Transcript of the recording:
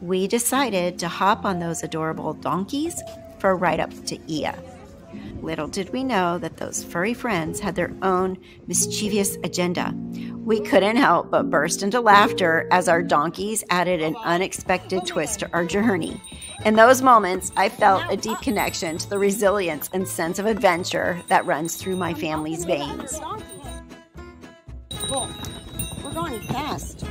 we decided to hop on those adorable donkeys for a ride up to Oia. Little did we know that those furry friends had their own mischievous agenda. We couldn't help but burst into laughter as our donkeys added an unexpected twist to our journey. In those moments, I felt a deep connection to the resilience and sense of adventure that runs through my family's veins. We're going fast.